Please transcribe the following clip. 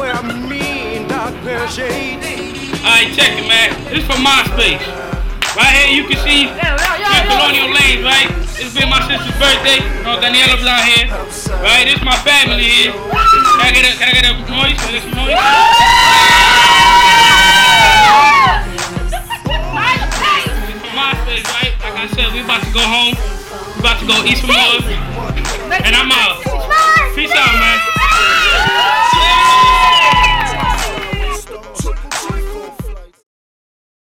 wear mean dark pair of shades. Alright, check it, man. This from MySpace. Right here, you can see yeah, Colonial Lanes, right? It's been my sister's birthday. Oh, Daniella's Daniella here. Right, this my family here. Can I get a, can I get a noise? Can I get some noise? MySpace, right? Like I said, we about to go home. We about to go eat some more.